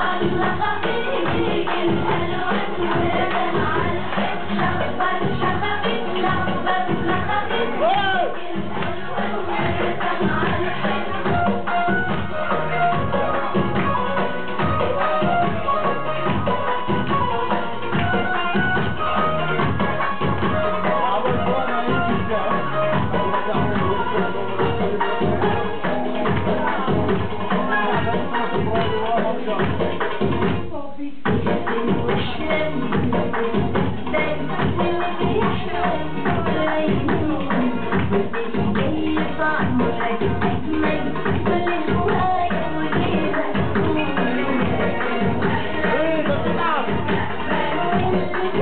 I'm